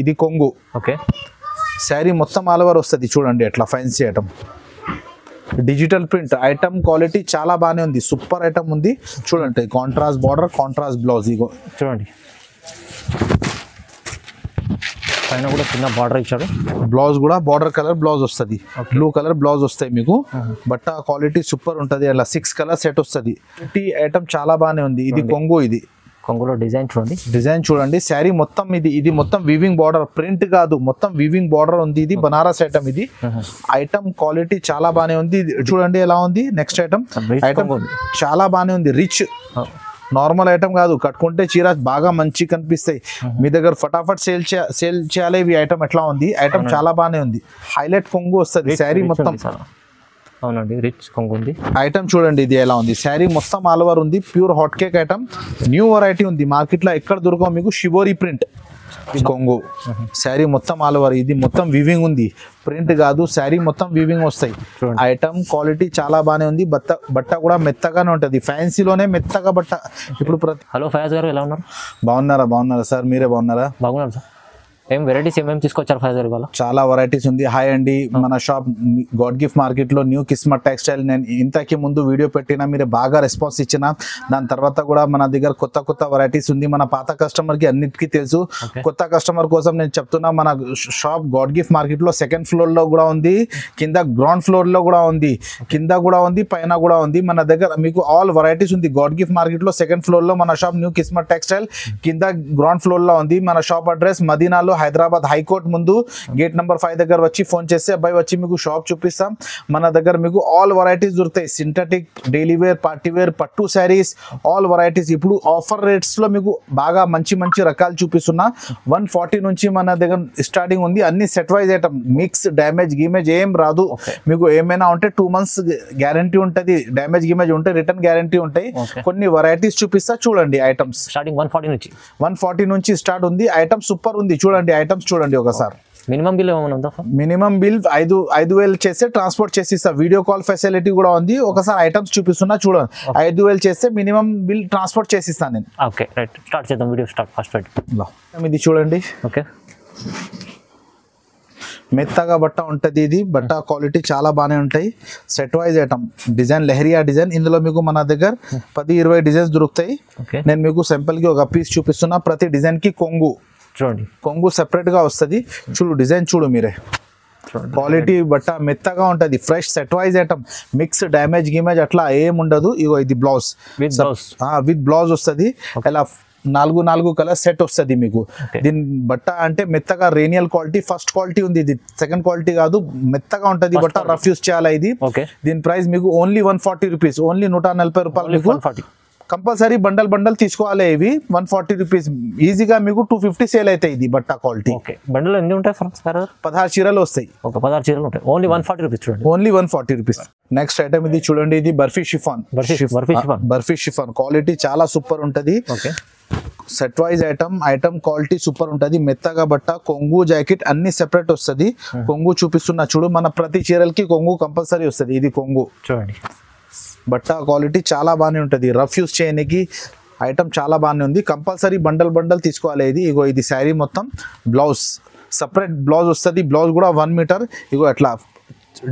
ఇది కొంగు. ఓకే. శారీ మొత్తం ఆల్ ఓవర్ వస్తుంది చూడండి ఎట్లా fancy item digital print item quality చాలా బాగానే ఉంది. సూపర్ ఐటమ్ ఉంది. చూడండి కాంట్రాస్ట్ బార్డర్ కాంట్రాస్ట్ బ్లౌజ్ ఇగో. చూడండి. పైన కూడా చిన్న బార్డర్ ఇచ్చాడు. బ్లౌజ్ కూడా బార్డర్ కలర్ బ్లౌజ్ వస్తుంది. బ్లూ కలర్ బ్లౌజ్ వస్తాయి మీకు. బట్ట క్వాలిటీ సూపర్ ఉంటుంది. అలా సిక్స్ కలర్ సెట్ వస్తుంది. ఈ ఐటమ్ చాలా బాగానే ఉంది. ఇది కొంగు ఇది. కొంగులో డిజైన్ చూడండి. డిజైన్ చూడండి. శారీ మొత్తం ఇది ఇది మొత్తం వివింగ్ బార్డర్ ప్రింట్ కాదు మొత్తం వివింగ్ బార్డర్ ఉంది ఇది బనారస్ ఐటమ్ ఇది. ఐటమ్ క్వాలిటీ చాలా బాగానే ఉంది. చూడండి ఎలా ఉంది. Next item item. చాలా బాగానే ఉంది. రిచ్ నార్మల్ ఐటమ్ కాదు. కట్టుకుంటే చీర బాగా మంచి కనిపిస్తాయి. మీ దగ్గర ఫటాఫట్ సేల్ సేల్ చేయాలి. ఇవి ఐటమ్ ఎట్లా ఉంది? ఐటమ్ చాలా బాగానే ఉంది. హైలైట్ కొంగు వస్తుంది. శారీ మొత్తం. అవునండి రిచ్ కొంగు ఉంది. ఐటమ్ చూడండి ఇది ఎలా ఉంది? శారీ మొత్తం ఆల్ ఓవర్ ఉంది pure hot cake item new variety ఉంది. మార్కెట్లో ఎక్కడ దొరకవు మీకు? షిబోరి ప్రింట్ కొంగు. శారీ మొత్తం ఆల్ ఓవర్ ఇది మొత్తం వివింగ్ ఉంది. ప్రింట్ కాదు శారీ మొత్తం వివింగ్ వస్తాయి. ఐటమ్ క్వాలిటీ చాలా బాగానే ఉంది. బట్ట బట్ట కూడా మెత్తగానే ఉంటుంది. ఫ్యాన్సీలోనే మెత్తగా బట్ట. ఇప్పుడు ప్రతి హలో ఫయాజ్ గారు ఎలా ఉన్నారు? బాగున్నారా బాగున్నారా? సార్ మీరే బాగున్నారా? బాగున్నారు సార్. ఏం వెరైటీస్ ఏమేమి తీసుకొచ్చారు ఫయాజ్ గారు ఇవాళ? చాలా వెరైటీస్ ఉంది. హాయ్ అండి మన షాప్ గాడ్ గిఫ్ట్ మార్కెట్లో న్యూ కిస్మత్ టెక్స్టైల్ నేను ఇంతకి ముందు వీడియో పెట్టినా మీరు బాగా రెస్పాన్స్ ఇచ్చిన దాని తర్వాత కూడా మన దగ్గర కొత్త కొత్త వెరైటీస్ ఉంది. మన పాత కస్టమర్కి అన్నిటికీ తెలుసు. కొత్త కస్టమర్ కోసం నేను చెప్తున్నా మన షాప్ గాడ్ గిఫ్ట్ మార్కెట్లో సెకండ్ ఫ్లోర్లో కూడా ఉంది. కింద గ్రౌండ్ ఫ్లోర్లో కూడా ఉంది. కింద కూడా ఉంది పైన కూడా ఉంది. మన దగ్గర మీకు ఆల్ వెరైటీస్ ఉంది. గాడ్ గిఫ్ట్ మార్కెట్లో సెకండ్ ఫ్లోర్లో మన షాప్ న్యూ కిస్మత్ టెక్స్టైల్ కింద గ్రౌండ్ ఫ్లోర్లో ఉంది. మన షాప్ అడ్రస్ మదీనాలో హైదరాబాద్ హైకోర్ట్ ముందు గేట్ నెంబర్ ఫైవ్ దగ్గర వచ్చి ఫోన్ చేస్తే అబ్బాయి వచ్చి మీకు షాప్ చూపిస్తాం. మన దగ్గర మీకు ఆల్ వెరైటీస్ దొరుకుతాయి. Synthetic daily wear party wear పట్టు శారీస్ ఆల్ వెరైటీస్ ఇప్పుడు ఆఫర్ రేట్స్లో మీకు బాగా మంచి మంచి రకాలు చూపిస్తున్నా. వన్ ఫార్టీ నుంచి మన దగ్గర స్టార్టింగ్ ఉంది. అన్ని set wise item mix damage గీమేజ్ ఏం రాదు. మీకు ఏమైనా ఉంటే టూ మంత్స్ గ్యారంటీ ఉంటుంది. డ్యామేజ్ గీమేజ్ ఉంటే రిటర్న్ గ్యారంటీ ఉంటాయి. కొన్ని వెరైటీస్ చూపిస్తా. చూడండి ఐటమ్స్ స్టార్టింగ్ వన్ ఫార్టీ నుంచి. వన్ ఫార్టీ నుంచి స్టార్ట్ ఉంది. ఐటమ్ సూపర్ ఉంది. చూడండి. ఐటమ్స్ చూడండి ఒకసారి. మినిమం బిల్ మినిమం బిల్ ఐదు ఐదు వేలు చేస్తే ట్రాన్స్పోర్ట్ చేసి ఇస్తా. వీడియో కాల్ ఫెసిలిటీ కూడా ఉంది. ఒకసారి ఐటమ్స్ చూపిస్తున్నా చూడండి. ఐదు వేలు చేస్తే మినిమం బిల్ ట్రాన్స్పోర్ట్ చేసి ఇస్తాను నేను. Okay right. స్టార్ట్ చేద్దాం వీడియో స్టార్ట్ ఫస్ట్. ఇది చూడండి. ఓకే. మెత్తగా బట్ట ఉంటుంది ఇది. బట్ట క్వాలిటీ చాలా బాగానే ఉంటాయి. Set wise item design lehariya design. ఇందులో మీకు మన దగ్గర పది ఇరవై డిజైన్స్ దొరుకుతాయి. నేను మీకు సింపుల్కి ఒక పీస్ చూపిస్తున్నా. ప్రతి డిజైన్కి కొంగు. చూడండి. కొంగు సెపరేట్గా వస్తుంది. చూడు డిజైన్ చూడు మీరే. క్వాలిటీ బట్ట మెత్తగా ఉంటది. Fresh set wise item mix damage గిమేజ్ అట్లా ఏం ఉండదు. ఇగో ఇది blouse with blouse with blouse వస్తుంది. ఇలా నాలుగు నాలుగు కలర్ సెట్ వస్తుంది మీకు. దీని బట్ట అంటే మెత్తగా రేనియల్ క్వాలిటీ ఫస్ట్ క్వాలిటీ ఉంది ఇది. సెకండ్ క్వాలిటీ కాదు. మెత్తగా ఉంటది. బట్ట రఫ్ యూస్ చేయాలి ఇది? ఓకే దీని ప్రైస్ మీకు only one forty rupees only నూట నలభై రూపాయలు మీకు కంపల్సరీ బండల్ బండల్ తీసుకోవాలి ఇవి. One forty rupees. ఈజీగా మీకు టూ ఫిఫ్టీ సేల్ అవుతాయి ఇది బట్ట క్వాలిటీ. ఓకే. బండిలో ఎన్ని ఉంటాయి సార్ పదహారు చీరలు వస్తాయి. ఒక పదహారు చీరలు ఉంటాయి. ఓన్లీ వన్ ఫార్టీ రూపీస్ చూడండి. Only one forty rupees next item ఇది చూడండి ఇది barfi chiffon. Barfi- barfi chiffon. Barfi chiffon. Quality చాలా సూపర్ ఉంటది. Okay. Set wise item item quality super ఉంటది. మెత్తగా బట్ట కొంగు జాకెట్ అన్ని సెపరేట్ వస్తది. కొంగు చూపిస్తున్నా చూడు మన ప్రతి చీరలకి కొంగు కంపల్సరీ వస్తది. ఇది కొంగు. చూడండి. బట్ట క్వాలిటీ చాలా బాగానే ఉంటుంది. రఫ్ యూస్ చేయడానికి ఐటమ్ చాలా బాగానే ఉంది. కంపల్సరీ బండల్ బండల్ తీసుకోవాలి ఇది. ఇగో ఇది శారీ మొత్తం. బ్లౌజ్. సపరేట్ బ్లౌజ్ వస్తుంది. బ్లౌజ్ కూడా వన్ మీటర్. ఇగో అట్లా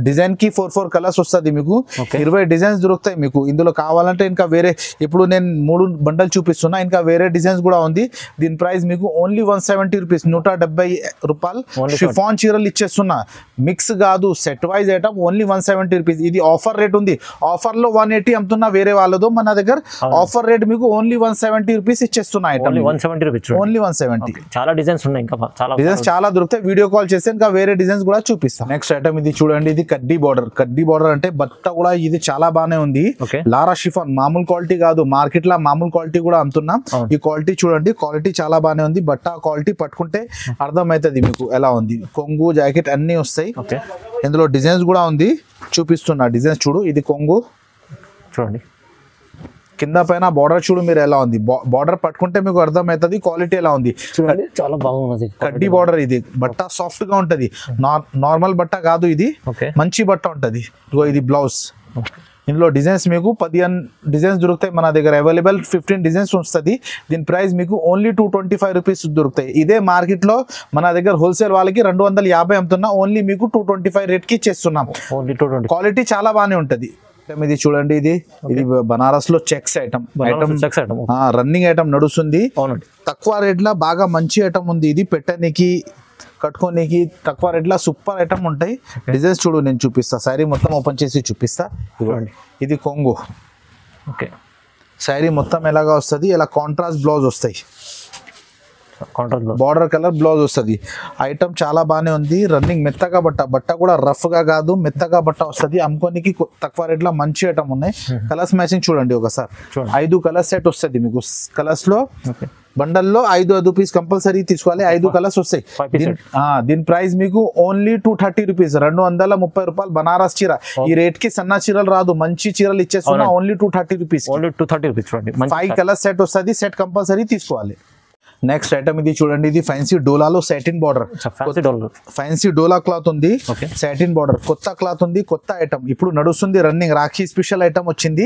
డిజైన్కి ఫోర్ ఫోర్ కలర్స్ వస్తుంది మీకు. ఇరవై డిజైన్స్ దొరుకుతాయి మీకు. ఇందులో కావాలంటే ఇంకా వేరే ఇప్పుడు నేను మూడు బండల్ చూపిస్తున్నా ఇంకా వేరే డిజైన్స్ కూడా ఉంది. దీని ప్రైస్ మీకు ఓన్లీ వన్ సెవెంటీ రూపీస్ నూట డెబ్బై రూపాయలు. షిఫాన్ చీరలు ఇచ్చేస్తున్నా. మిక్స్ కాదు set wise item only one seventy rupees. ఇది ఆఫర్ రేట్ ఉంది. ఆఫర్లో వన్ ఎయిటీ అమ్ముతున్నా వేరే వాళ్ళదో మన దగ్గర ఆఫర్ రేట్ మీకు only one seventy rupees ఇచ్చేస్తున్నా item only one seventy rupees only one seventy. చాలా డిజైన్స్ ఉన్నాయి ఇంకా చాలా డిజైన్స్ చాలా దొరుకుతాయి. వీడియో కాల్ చేస్తే ఇంకా వేరే డిజైన్స్ కూడా చూపిస్తాం. నెక్స్ట్ ఐటమ్ ఇది చూడండి. ఇది కడ్డీ బార్డర్ కడ్డీ బార్డర్ అంటే బట్ట కూడా ఇది చాలా బాగానే ఉంది. లారా షిఫాన్ మామూలు క్వాలిటీ కాదు. మార్కెట్లో మామూలు క్వాలిటీ కూడా అమ్ముతున్నాం. ఈ క్వాలిటీ చూడండి క్వాలిటీ చాలా బాగానే ఉంది. బట్ట క్వాలిటీ పట్టుకుంటే అర్థమవుతుంది మీకు ఎలా ఉంది. కొంగు జాకెట్ అన్ని వస్తాయి. ఓకే. ఇందులో డిజైన్స్ కూడా ఉంది. చూపిస్తున్నా. డిజైన్స్ చూడు. ఇది కొంగు. చూడండి. కింద పైన బార్డర్ చూడు మీరు ఎలా ఉంది. బార్డర్ పట్టుకుంటే మీకు అర్థమవుతుంది క్వాలిటీ ఎలా ఉంది. చూడండి చాలా బాగున్నది. కడ్డీ బార్డర్ ఇది. బట్ట సాఫ్ట్గా ఉంటది. నార్మల్ బట్ట కాదు ఇది. మంచి బట్ట ఉంటది. ఇగో ఇది బ్లౌజ్ ఇందులో డిజైన్స్ మీకు పదిహేను డిజైన్స్ దొరుకుతాయి మన దగ్గర. అవైలబుల్ ఫిఫ్టీన్ డిజైన్స్ వస్తుంది. దీని ప్రైస్ మీకు only two twenty five rupees దొరుకుతాయి. ఇదే మార్కెట్లో మన దగ్గర హోల్సేల్ వాళ్ళకి రెండు వందల యాభై అమ్ముతున్నా ఓన్లీ మీకు టూ ట్వంటీ ఫైవ్ రేట్కి ఇచ్చేస్తున్నాం. ఓన్లీ టూ ట్వంటీ క్వాలిటీ చాలా బాగానే ఉంటుంది. ఐటమ్ ఇది చూడండి ఇది. ఇది బనారస్లో checks item. Item checks item. Running item నడుస్తుంది. అవునండి. తక్కువ రేట్లో బాగా మంచి ఐటమ్ ఉంది. ఇది పెట్టడానికి కట్టుకోనికి తక్కువ రేట్లో సూపర్ ఐటమ్ ఉంటాయి. డిజైన్స్ చూడు నేను చూపిస్తా. శారీ మొత్తం ఓపెన్ చేసి చూపిస్తా. ఇదిగోండి. ఇది కొంగు. ఓకే శారీ మొత్తం ఎలాగా వస్తుంది? ఇలా కాంట్రాస్ట్ బ్లౌజ్ వస్తాయి. బార్డర్ కలర్ బ్లౌజ్ వస్తుంది. ఐటమ్ చాలా బాగానే ఉంది. రన్నింగ్ మెత్తగా బట్ట. బట్ట కూడా రఫ్గా కాదు. మెత్తగా బట్ట వస్తుంది. అమ్ముకోనికి తక్కువ రేట్లో మంచి ఐటమ్ ఉన్నాయి. కలర్స్ మ్యాచింగ్ చూడండి ఒకసారి. ఐదు కలర్ సెట్ వస్తుంది మీకు. కలర్స్లో ఓకే. బండల్లో ఐదు ఐదు పీస్ కంపల్సరీ తీసుకోవాలి. ఐదు కలర్స్ వస్తాయి. దీని ప్రైస్ మీకు ఓన్లీ టూ థర్టీ రూపీస్ రెండు వందల ముప్పై రూపాయలు బనారస్ చీర. ఈ రేట్కి సన్న చీరలు రాదు. మంచి చీరలు ఇచ్చేస్తున్నా only two thirty rupees only two thirty rupees five colour set వస్తుంది. సెట్ కంపల్సరీ తీసుకోవాలి. నెక్స్ట్ ఐటమ్ ఇది చూడండి ఇది fancy డోలాలో satin border fancy dola cloth ఉంది. సాటిన్ బార్డర్ కొత్త క్లాత్ ఉంది కొత్త ఐటమ్ ఇప్పుడు నడుస్తుంది రన్నింగ్ రాఖీ స్పెషల్ ఐటమ్ వచ్చింది.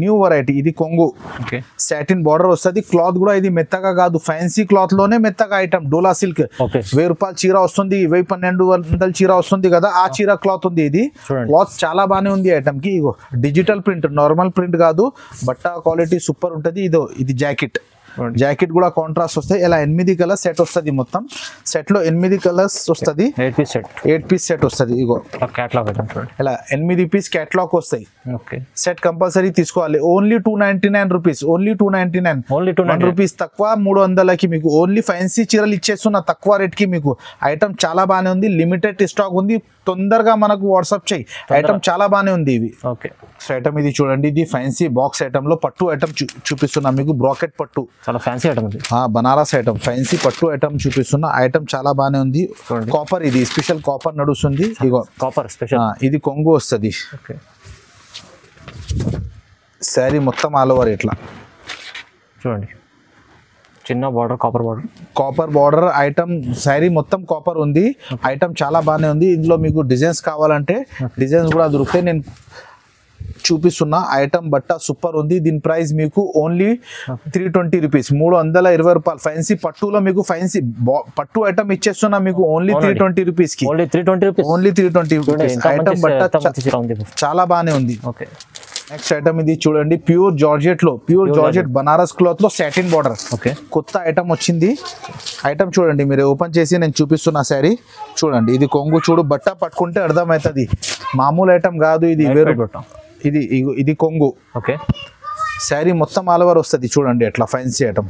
న్యూ వెరైటీ ఇది కొంగు. సాటిన్ బార్డర్ వస్తుంది. క్లాత్ కూడా ఇది మెత్తగా కాదు ఫ్యాన్సీ క్లాత్లోనే మెత్తగా ఐటమ్ డోలా సిల్క్ వెయ్యి రూపాయల చీర వస్తుంది వెయ్యి పన్నెండు వందల చీర వస్తుంది కదా ఆ చీర క్లాత్ ఉంది ఇది. క్లాత్ చాలా బాగానే ఉంది ఐటమ్కి. డిజిటల్ ప్రింట్ నార్మల్ ప్రింట్ కాదు బట్ట క్వాలిటీ సూపర్ ఉంటుంది. ఇదో ఇది జాకెట్. జాకెట్ కూడా కాంట్రాస్ట్ వస్తాయి. ఇలా ఎనిమిది కలర్స్ సెట్ వస్తుంది మొత్తం. సెట్లో ఎనిమిది కలర్స్ వస్తుంది. Eight piece set eight piece set వస్తుంది ఇగో. చూడండి ఇలా ఎనిమిది పీస్ క్యాట్లాగ్ వస్తాయి. ఓకే సెట్ కంపల్సరీ తీసుకోవాలి. Only two ninety nine rupees only two ninety nine only two one rupees తక్కువ మూడు వందలకి మీకు. ఓన్లీ ఫ్యాన్సీ చీరలు ఇచ్చేస్తున్న తక్కువ రేట్కి మీకు. ఐటమ్ చాలా బాగానే ఉంది. లిమిటెడ్ స్టాక్ ఉంది. తొందరగా మనకు వాట్సాప్ చేయి. ఐటమ్ చాలా బాగానే ఉంది ఇవి. ఓకే ఐటమ్ ఇది చూడండి. ఇది ఫ్యాన్సీ బాక్స్ ఐటమ్లో పట్టు ఐటమ్ చూపిస్తున్నా మీకు. బ్రాకెట్ పట్టు. చాలా ఫ్యాన్సీ ఐటమ్ ఆ బనారస్ ఐటమ్ ఫ్యాన్సీ పట్టు ఐటమ్ చూపిస్తున్నా ఐటమ్ చాలా బాగానే ఉంది. కాపర్ ఇది స్పెషల్ కాపర్ నడుస్తుంది. ఇగో. కాపర్ స్పెషల్ ఇది కొంగు వస్తుంది. ఓకే శారీ మొత్తం ఆల్ ఓవర్ ఇట్లా. చూడండి. చిన్న border copper border copper border item sari మొత్తం కాపర్ ఉంది. ఐటమ్ చాలా బాగానే ఉంది. ఇందులో మీకు డిజైన్స్ కావాలంటే డిజైన్స్ కూడా దొరుకుతాయి. నేను చూపిస్తున్నా ఐటమ్ బట్ట సూపర్ ఉంది. దీని ప్రైస్ మీకు ఓన్లీ త్రీ ట్వంటీ రూపీస్. మూడు వందల ఇరవై రూపాయలు. ఫైన్సీ పట్టులో మీకు ఫైన్సీ పట్టు ఐటమ్ ఇచ్చేస్తున్నా మీకు ఓన్లీ త్రీ ట్వంటీ రూపీస్కి only three twenty rupees? Only three twenty చూడండి రూపీస్. ఎంత ఐటమ్ బట్ట చాలా బాగానే ఉంది. ఓకే. నెక్స్ట్ ఐటమ్ ఇది చూడండి. ప్యూర్ జార్జెట్లో ప్యూర్ జార్జెట్ బనారస్ క్లాత్లో సాటిన్ బార్డర్. ఓకే. కొత్త ఐటమ్ వచ్చింది. ఐటమ్ చూడండి. మీరు ఓపెన్ చేసి నేను చూపిస్తున్న శారీ చూడండి. ఇది కొంగు చూడు బట్ట పట్టుకుంటే అర్థమవుతుంది. మామూలు ఐటమ్ కాదు ఇది వేరు ఇది ఇది కొంగు. ఓకే. శారీ మొత్తం ఆల్ ఓవర్ వస్తుంది చూడండి ఎట్లా fancy item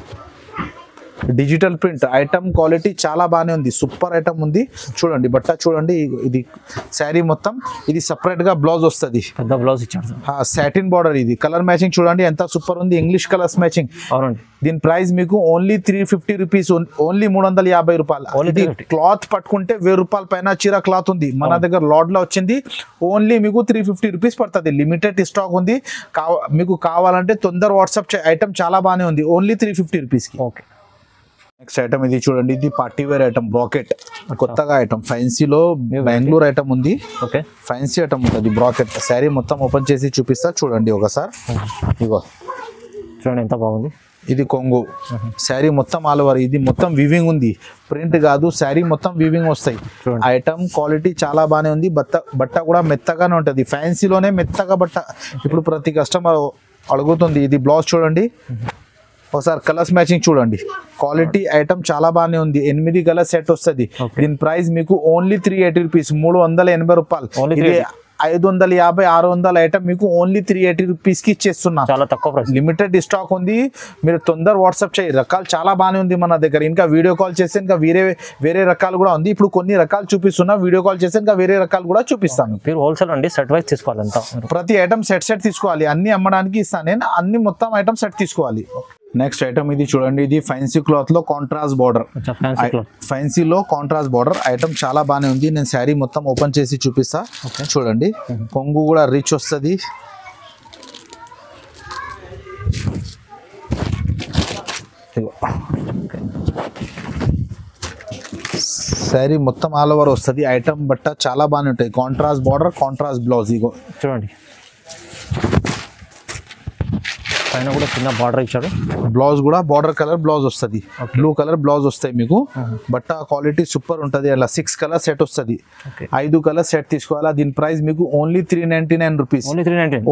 digital print item quality చాలా బాగానే ఉంది. సూపర్ ఐటమ్ ఉంది. చూడండి బట్ట చూడండి ఇది శారీ మొత్తం. ఇది separate గా బ్లౌజ్ వస్తుంది. పెద్ద బ్లౌజ్ ఇచ్చాడు సాటిన్ బార్డర్ ఇది. కలర్ మ్యాచింగ్ చూడండి ఎంత సూపర్ ఉంది. ఇంగ్లీష్ కలర్స్ మ్యాచింగ్ అవునండి. దీని ప్రైస్ మీకు only three fifty rupees only మూడు వందల యాభై రూపాయలు. ఇది 350. క్లాత్ పట్టుకుంటే వెయ్యి రూపాయల పైన చీర క్లాత్ ఉంది. మన దగ్గర లాడ్లో వచ్చింది. ఓన్లీ మీకు త్రీ ఫిఫ్టీ రూపీస్ పడుతుంది. లిమిటెడ్ స్టాక్ ఉంది. కావ మీకు కావాలంటే తొందర వాట్సాప్ ఐటమ్ చాలా బాగానే ఉంది. ఓన్లీ త్రీ ఫిఫ్టీ రూపీస్కి ఓకే నెక్స్ట్ ఐటమ్ ఇది చూడండి ఇది పార్టీ వేర్ ఐటమ్ బ్రాకెట్ కొత్తగా ఐటమ్ ఫైన్సీలో బెంగళూరు ఐటమ్ ఉంది. ఓకే ఫ్యాన్సీ ఐటమ్ ఉంటుంది బ్రాకెట్ శారీ మొత్తం ఓపెన్ చేసి చూపిస్తా చూడండి ఒకసారి. ఇగో. చూడండి ఎంత బాగుంది. ఇది కొంగు. శారీ మొత్తం ఆల్ ఓవర్ ఇది మొత్తం వివింగ్ ఉంది. ప్రింట్ కాదు శారీ మొత్తం వివింగ్ వస్తాయి. ఐటమ్ క్వాలిటీ చాలా బాగానే ఉంది. బట్ట బట్ట కూడా మెత్తగానే ఉంటుంది. ఫ్యాన్సీలోనే మెత్తగా బట్ట. ఇప్పుడు ప్రతి కస్టమర్ అడుగుతుంది ఇది బ్లౌజ్ చూడండి. ఒకసారి కలర్స్ మ్యాచింగ్ చూడండి. క్వాలిటీ ఐటమ్ చాలా బాగానే ఉంది. ఎనిమిది కలర్ సెట్ వస్తుంది. దీని ప్రైస్ మీకు ఓన్లీ త్రీ ఎయిటీ రూపీస్ మూడు వందల ఎనభై రూపాయలు. Only ఇది 380. ఐదు వందల యాభై ఆరు వందల ఐటమ్ మీకు ఓన్లీ త్రీ ఎయిటీ రూపీస్కి ఇచ్చేస్తున్నా. చాలా తక్కువ ప్రైస్ లిమిటెడ్ స్టాక్ ఉంది. మీరు తొందర వాట్సాప్ చేయి. రకాలు చాలా బాగానే ఉంది మన దగ్గర. ఇంకా వీడియో కాల్ చేస్తే ఇంకా వేరే వేరే రకాలు కూడా ఉంది. ఇప్పుడు కొన్ని రకాలు చూపిస్తున్నా. వీడియో కాల్ చేస్తే ఇంకా వేరే రకాలు కూడా చూపిస్తాను. మీరు హోల్సేల్ అండి సెట్ వైజ్ తీసుకోవాలి ప్రతి ఐటమ్ సెట్ సెట్ తీసుకోవాలి. అన్ని అమ్మడానికి ఇస్తాను. నేను అన్ని మొత్తం ఐటమ్ సెట్ తీసుకోవాలి. నెక్స్ట్ ఐటమ్ ఇది చూడండి ఇది ఫైన్సీ క్లాత్లో కాంట్రాస్ట్ బార్డర్ ఫ్యాన్సీ ఫైన్సీలో కాంట్రాస్ట్ బార్డర్ ఐటమ్ చాలా బాగానే ఉంది. నేను శారీ మొత్తం ఓపెన్ చేసి చూపిస్తా. చూడండి కొంగు కూడా రిచ్ వస్తుంది. శారీ మొత్తం ఆల్ ఓవర్ వస్తుంది. ఐటమ్ బట్ట చాలా బాగానే ఉంటాయి. కాంట్రాస్ట్ బార్డర్ కాంట్రాస్ట్ బ్లౌజ్ ఇగో. చూడండి. పైన కూడా చిన్న బార్డర్ ఇచ్చాడు. బ్లౌజ్ కూడా బార్డర్ కలర్ బ్లౌజ్ వస్తుంది. బ్లూ కలర్ బ్లౌజ్ వస్తాయి మీకు. బట్ట క్వాలిటీ సూపర్ ఉంటుంది. అలా సిక్స్ కలర్ సెట్ వస్తుంది. ఐదు కలర్ సెట్ తీసుకోవాలా? దీని ప్రైస్ మీకు only three ninety nine rupees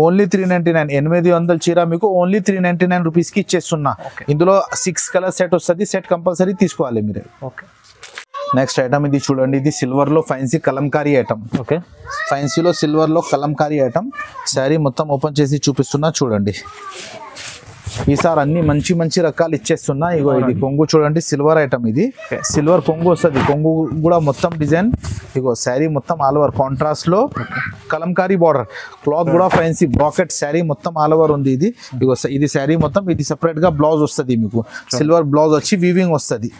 only three ninety nine ఎనిమిది వందల చీర మీకు ఓన్లీ త్రీ నైన్టీ నైన్ రూపీస్కి ఇచ్చేస్తున్నా. ఇందులో సిక్స్ కలర్ సెట్ వస్తుంది. సెట్ కంపల్సరీ తీసుకోవాలి మీరు. ఓకే నెక్స్ట్ ఐటమ్ ఇది చూడండి. ఇది సిల్వర్లో ఫైన్సీ కలంకారీ ఐటమ్ ఓకే ఫైన్సీలో సిల్వర్లో కలంకారీ ఐటమ్ శారీ మొత్తం ఓపెన్ చేసి చూపిస్తున్నా చూడండి. ఈసారి అన్ని మంచి మంచి రకాలు ఇచ్చేస్తున్నా. ఇగో ఇది కొంగు చూడండి సిల్వర్ ఐటమ్ ఇది. సిల్వర్ కొంగు వస్తుంది. కొంగు కూడా మొత్తం డిజైన్. ఇగో శారీ మొత్తం ఆల్ ఓవర్ కాంట్రాస్ట్లో. కలంకారీ బార్డర్ క్లాత్ కూడా ఫైన్సీ బ్రాకెట్ శారీ మొత్తం ఆల్ ఓవర్ ఉంది ఇది. ఇగో ఇది శారీ మొత్తం ఇది సెపరేట్గా బ్లౌజ్ వస్తుంది మీకు. సిల్వర్ బ్లౌజ్ వచ్చి వీవింగ్ వస్తుంది.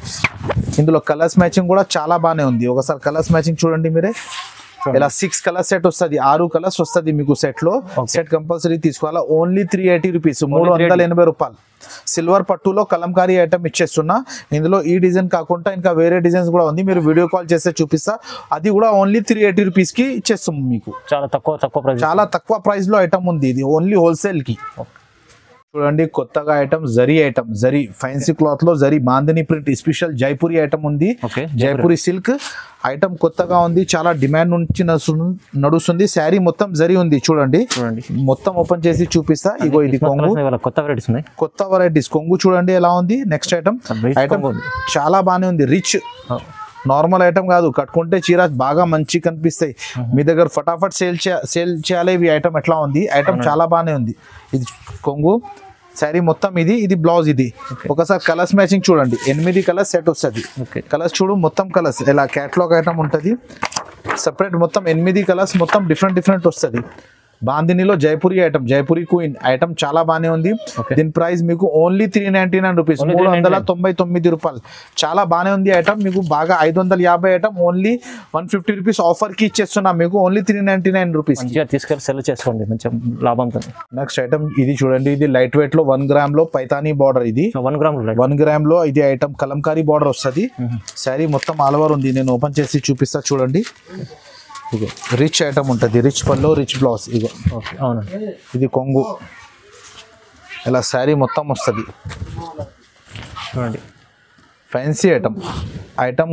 ఇందులో కలర్స్ మ్యాచింగ్ కూడా చాలా బాగానే ఉంది. ఒకసారి కలర్స్ మ్యాచింగ్ చూడండి మీరే. ఇలా సిక్స్ కలర్ సెట్ వస్తుంది ఆరు కలర్స్ వస్తుంది మీకు సెట్లో. సెట్ కంపల్సరీ తీసుకోవాలా? ఓన్లీ త్రీ ఎయిటీ రూపీస్ మూడు వందల ఎనభై రూపాయలు. సిల్వర్ పట్టులో కలంకారీ ఐటమ్ ఇచ్చేస్తున్నా. ఇందులో ఈ డిజైన్ కాకుండా ఇంకా వేరే డిజైన్స్ కూడా ఉంది. మీరు వీడియో కాల్ చేస్తే చూపిస్తా. అది కూడా ఓన్లీ త్రీ ఎయిటీ రూపీస్కి ఇచ్చేస్తాం మీకు. చాలా తక్కువ తక్కువ చాలా తక్కువ ప్రైస్లో ఐటమ్ ఉంది. ఇది ఓన్లీ హోల్సేల్కి. చూడండి కొత్తగా item zari item zari fancy క్లాత్లో zari bandhani print special Jaipuri item ఉంది. జైపూరి. సిల్క్ ఐటమ్ కొత్తగా ఉంది చాలా డిమాండ్ నుంచి నడుస్తుంది- శారీ మొత్తం జరీ ఉంది చూడండి. చూడండి. మొత్తం ఓపెన్ చేసి చూపిస్తా. ఇగో ఇది కొంగు. కొత్త వెరైటీస్ ఉన్నాయి. కొత్త వెరైటీస్ కొంగు చూడండి ఎలా ఉంది? Next item item. చాలా బాగానే ఉంది రిచ్ నార్మల్ ఐటమ్ కాదు. కట్టుకుంటే చీర బాగా మంచి కనిపిస్తాయి. మీ దగ్గర ఫటాఫట్ సేల్ సేల్ చేయాలి. ఇవి ఐటమ్ ఎట్లా ఉంది? ఐటమ్ చాలా బాగానే ఉంది. ఇది కొంగు శారీ మొత్తం ఇది ఇది బ్లౌజ్ ఇది. ఒకసారి కలర్స్ మ్యాచింగ్ చూడండి. ఎనిమిది కలర్స్ సెట్ వస్తుంది. కలర్స్ చూడు మొత్తం కలర్స్. ఇలా క్యాట్లాగ్ ఐటమ్ ఉంటుంది. సపరేట్ మొత్తం ఎనిమిది కలర్స్ మొత్తం డిఫరెంట్ డిఫరెంట్ వస్తుంది. బాందినిలో Jaipuri item Jaipuri queen item చాలా బాగానే ఉంది. దీని ప్రైస్ మీకు only three ninety nine rupees మూడు వందల 399. తొంభై తొమ్మిది రూపాయలు. చాలా బాగానే ఉంది ఐటమ్ మీకు బాగా ఐదు వందల యాభై item only one fifty rupees ఆఫర్కి ఇచ్చేస్తున్నా మీకు only three ninety nine rupees. తీసుకెళ్ళి సెల్ చేసుకోండి మంచిగా లాభంతో నెక్స్ట్ ఐటమ్ ఇది చూడండి ఇది లైట్ వెయిట్లో వన్ గ్రామ్లో పైతానీ బార్డర్ ఇది. వన్ గ్రామ్ వన్ గ్రామ్లో ఇది ఐటమ్ కలంకారీ బార్డర్ వస్తుంది. శారీ మొత్తం ఆల్ ఓవర్ ఉంది నేను ఓపెన్ చేసి చూపిస్తా చూడండి. ఇగో రిచ్ ఐటమ్ ఉంటుంది. రిచ్ పల్లో రిచ్ బ్లౌజ్ ఇగో ఓకే. అవునండి ఇది కొంగు. ఇలా శారీ మొత్తం వస్తుంది. చూడండి. ఫ్యాన్సీ ఐటమ్ ఐటమ్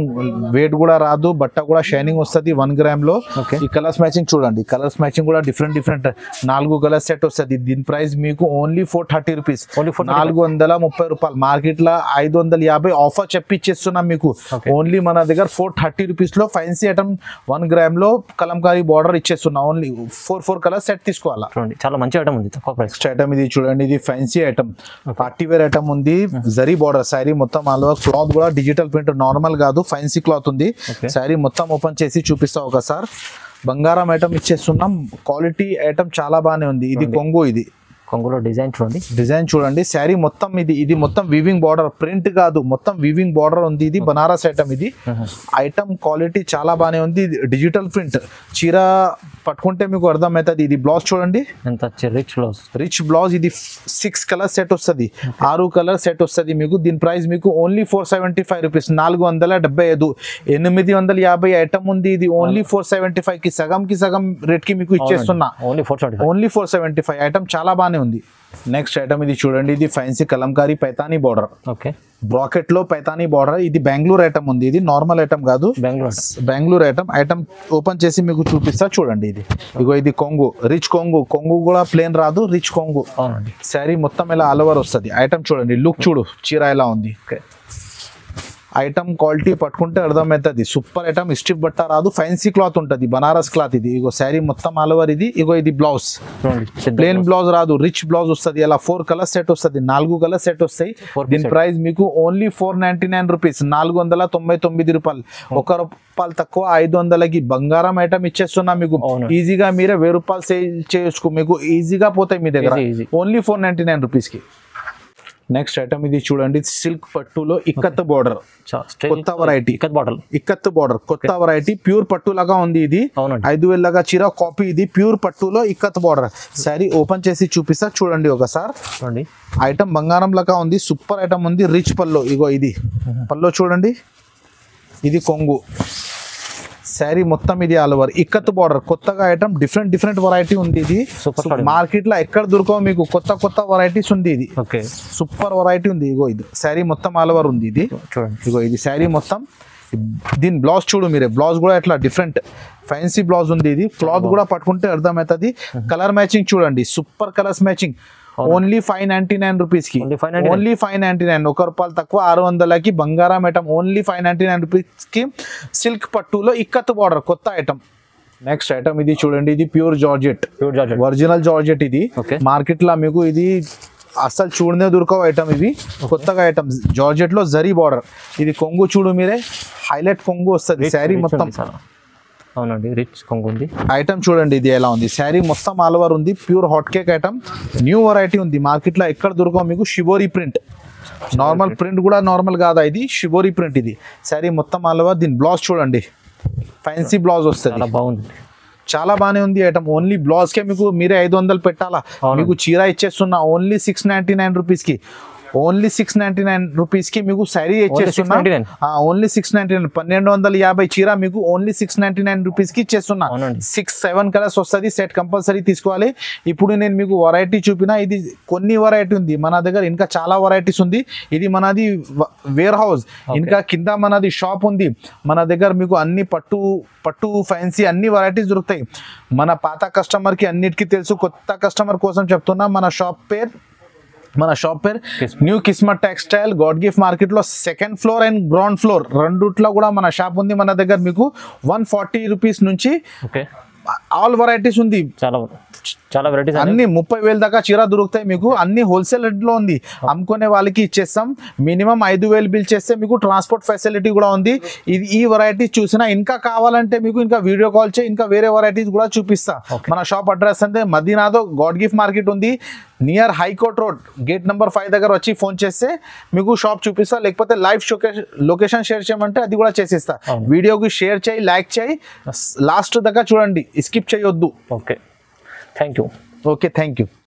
వెయిట్ కూడా రాదు బట్ట కూడా షైనింగ్ వస్తుంది వన్ గ్రామ్లో. Okay. ఈ కలర్స్ మ్యాచింగ్ చూడండి కలర్స్ మ్యాచింగ్ కూడా డిఫరెంట్ డిఫరెంట్ నాలుగు కలర్ సెట్ వస్తుంది. దీని ప్రైస్ మీకు only four thirty rupees Only 430. నాలుగు వందల ముప్పై రూపాయలు. మార్కెట్లో ఐదు వందల యాభై ఆఫర్ చెప్పి ఇచ్చేస్తున్నాం మీకు. ఓన్లీ మన దగ్గర ఫోర్ థర్టీ రూపీస్లో ఫ్యాన్సీ ఐటమ్ వన్ గ్రామ్లో Kalamkari border ఇచ్చేస్తున్నా. Only four four colour set తీసుకోవాలా. చూడండి చాలా మంచి ఐటమ్ ఉంది తక్కువ ప్రైస్ నెక్స్ట్ ఐటమ్ ఇది చూడండి ఇది fancy item party wear item ఉంది జరీ బార్డర్ శారీ మొత్తం ఆల్ క్లాత్ కూడా డిజిటల్ ప్రింట్ నార్మల్ కాదు ఫ్యాన్సీ క్లాత్ ఉంది. శారీ మొత్తం ఓపెన్ చేసి చూపిస్తా ఒకసారి బంగారం ఐటమ్ ఇచ్చేస్తున్నాం. క్వాలిటీ ఐటమ్ చాలా బాగానే ఉంది. ఇది కొంగు ఇది. కొంగులో డిజైన్ చూడండి. డిజైన్ చూడండి. శారీ మొత్తం ఇది ఇది మొత్తం వివింగ్ బార్డర్ ప్రింట్ కాదు మొత్తం వివింగ్ బార్డర్ ఉంది ఇది బనారస్ ఐటమ్ ఇది. ఐటమ్ క్వాలిటీ చాలా బాగానే ఉంది. డిజిటల్ ప్రింట్ చీర పట్టుకుంటే మీకు అర్థమవుతుంది. ఇది బ్లౌజ్ చూడండి. ఎంత రిచ్ బ్లౌజ్ రిచ్ బ్లౌజ్ ఇది సిక్స్ కలర్ సెట్ వస్తుంది. ఆరు కలర్ సెట్ వస్తుంది మీకు. దీని ప్రైస్ మీకు only four seventy five rupees నాలుగు వందల డెబ్బై ఐదు. ఎనిమిది వందల యాభై ఐటమ్ ఉంది ఇది. ఓన్లీ ఫోర్ సెవెంటీ ఫైవ్కి సగం కి సగం రేట్కి మీకు ఇచ్చేస్తున్నా. Only four seventy only four seventy five item చాలా బాగానే ఉంది. నెక్స్ట్ ఐటమ్ ఇది చూడండి ఇది fancy kalamkari Paithani border okay బ్రాకెట్లో పైతానీ బార్డర్ ఇది బెంగళూరు ఐటమ్ ఉంది. ఇది నార్మల్ ఐటమ్ కాదు. Bengaluru Bengaluru item item open చేసి మీకు చూపిస్తా చూడండి ఇది. ఇగో ఇది కొంగు రిచ్ కొంగు. కొంగు కూడా ప్లేన్ రాదు రిచ్ కొంగు. అవునండి. శారీ మొత్తం ఇలా ఆల్ ఓవర్ వస్తుంది. ఐటమ్ చూడండి లుక్ చూడు చీర ఎలా ఉంది. ఓకే ఐటమ్ క్వాలిటీ పట్టుకుంటే అర్థమవుతుంది. సూపర్ ఐటమ్ స్టిప్ బట్ట రాదు ఫ్యాన్సీ క్లాత్ ఉంటుంది. బనారస్ క్లాత్ ఇది. ఇగో శారీ మొత్తం ఆల్ ఓవర్ ఇది. ఇగో ఇది బ్లౌజ్ ప్లేన్ బ్లౌజ్ రాదు. రిచ్ బ్లౌజ్ వస్తుంది. ఇలా ఫోర్ కలర్ సెట్ వస్తుంది. నాలుగు కలర్ సెట్ వస్తాయి. దీని. ప్రైస్ మీకు only four ninety nine rupees నాలుగు వందల తొంభై తొమ్మిది రూపాయలు. ఒక రూపాయలు తక్కువ ఐదు వందలకి బంగారం ఐటమ్ ఇచ్చేస్తున్నా మీకు. ఈజీగా మీరే వెయ్యి రూపాయలు సేల్ చేయొచ్చు మీకు ఈజీగా పోతాయి మీ దగ్గర. ఓన్లీ ఫోర్ నైన్టీ నైన్ రూపీస్కి. నెక్స్ట్ ఐటమ్ ఇది చూడండి సిల్క్ పట్టులో ఇక్కత్ బోర్డర్ కొత్త variety. ఇక్కత్ బాటిల్ ఇక్కత్ బోర్డర్ కొత్త వెరైటీ ప్యూర్ పట్టు లాగా ఉంది ఇది. అవునండి. ఐదు వేలగా చీర కాపీ ఇది ప్యూర్ పట్టులో ఇక్కత్ బోర్డర్ శారీ ఓపెన్ చేసి చూపిస్తా చూడండి ఒకసారి. చూడండి. ఐటమ్ బంగారం లాగా ఉంది సూపర్ ఐటమ్ ఉంది రిచ్ పల్లో ఇగో ఇది. పల్లో చూడండి. ఇది కొంగు. శారీ మొత్తం ఇది ఆల్ ఓవర్ ఇక్కత్ బార్డర్ కొత్తగా ఐటమ్ డిఫరెంట్ డిఫరెంట్ వెరైటీ ఉంది ఇది. మార్కెట్లో ఎక్కడ దొరకవు మీకు కొత్త కొత్త వెరైటీస్ ఉంది ఇది. ఓకే సూపర్ వెరైటీ ఉంది. ఇగో ఇది. శారీ మొత్తం ఆల్ ఓవర్ ఉంది ఇది. చూడండి. ఇగో ఇది శారీ మొత్తం. దీని బ్లౌజ్ చూడు మీరే. బ్లౌజ్ కూడా ఇట్లా డిఫరెంట్ ఫ్యాన్సీ బ్లౌజ్ ఉంది ఇది. క్లాత్ కూడా పట్టుకుంటే అర్థమవుతుంది. కలర్ మ్యాచింగ్ చూడండి. Super colours matching only five ninety nine రూపీస్కి. Only 599. Only five ninety nine ఒక రూపాయలు తక్కువ ఆరు వందలకి బంగారం item only five ninety nine రూపీస్కి సిల్క్ పట్టులో ఇక్కత్ బార్డర్ కొత్త ఐటమ్ నెక్స్ట్ ఐటమ్ ఇది చూడండి ఇది pure georgette pure georgette original georgette ఇది. మార్కెట్లో మీకు ఇది అస్సలు చూడనే దొరకవు ఐటమ్ ఇవి. కొత్తగా ఐటమ్ జార్జెట్లో జరీ బార్డర్ ఇది కొంగు చూడు మీరే. హైలైట్ కొంగు వస్తుంది. శారీ మొత్తం. అవునండి రిచ్ కొంగు ఉంది. ఐటమ్ చూడండి ఇది ఎలా ఉంది. శారీ మొత్తం ఆల్ ఓవర్ ఉంది pure hot cake item. New variety ఉంది. మార్కెట్లో ఎక్కడ దొరకవు మీకు షిబోరి ప్రింట్. Normal print. కూడా నార్మల్ కాదా ఇది? షిబోరి ప్రింట్ ఇది. శారీ మొత్తం ఆల్ ఓవర్ దీని బ్లౌజ్ చూడండి. ఫ్యాన్సీ బ్లౌజ్ వస్తుంది. బాగుంది. చాలా బాగానే ఉంది ఐటమ్. ఓన్లీ బ్లౌజ్ కే మీకు మీరే ఐదు వందలు పెట్టాలా. మీకు చీర ఇచ్చేస్తున్నా ఓన్లీ సిక్స్ నైన్టీ నైన్ రూపీస్కి. ఓన్లీ సిక్స్ నైన్టీ నైన్ రూపీస్కి మీకు శారీ ఇచ్చేస్తున్నా. 699. Only six ninety nine. పన్నెండు వందల యాభై చీర మీకు ఓన్లీ సిక్స్ నైన్టీ నైన్ రూపీస్కి ఇచ్చేస్తున్నా. సిక్స్ సెవెన్ కలర్స్ వస్తుంది సెట్ కంపల్సరీ తీసుకోవాలి. ఇప్పుడు నేను మీకు వెరైటీ చూపిన ఇది కొన్ని వెరైటీ ఉంది. మన దగ్గర ఇంకా చాలా వెరైటీస్ ఉంది. ఇది మనది వేర్ హౌస్ ఇంకా కింద మనది షాప్ ఉంది. మన దగ్గర మీకు అన్ని పట్టు పట్టు ఫ్యాన్సీ అన్ని వెరైటీస్ దొరుకుతాయి. మన పాత కస్టమర్కి అన్నిటికీ తెలుసు. కొత్త కస్టమర్ కోసం చెప్తున్నా మన షాప్ పేరు మన షాప్ పేరు. New Kismat textile god gift మార్కెట్లో second floor and ground floor రెండుట్లో కూడా మన షాప్ ఉంది మన దగ్గర మీకు వన్ ఫార్టీ రూపీస్ నుంచి ఓకే ఆల్ వెరైటీస్ ఉంది. చాలా చాలా వెరైటీస్ అన్ని ముప్పై వేల దాకా చీర దొరుకుతాయి మీకు. అన్ని హోల్సేల్ రేట్లో ఉంది. అమ్ముకునే వాళ్ళకి ఇచ్చేస్తాం. మినిమం ఐదు వేలు బిల్ చేస్తే మీకు ట్రాన్స్పోర్ట్ ఫెసిలిటీ కూడా ఉంది. ఇది ఈ వెరైటీ చూసినా ఇంకా కావాలంటే మీకు ఇంకా వీడియో కాల్ చేయి ఇంకా వేరే వెరైటీస్ కూడా చూపిస్తా. మన షాప్ అడ్రస్ అంటే మదీనాదో గాడ్ గిఫ్ట్ మార్కెట్ ఉంది. Near high court road gate number five దగ్గర వచ్చి ఫోన్ చేస్తే మీకు షాప్ చూపిస్తా. లేకపోతే లైవ్ లొకేషన్ షేర్ చేయమంటే అది కూడా చేసిస్తా. వీడియోకి షేర్ చేయి లైక్ చేయి. లాస్ట్ దగ్గర చూడండి. స్కిప్ చేయొద్దు okay thank you okay thank you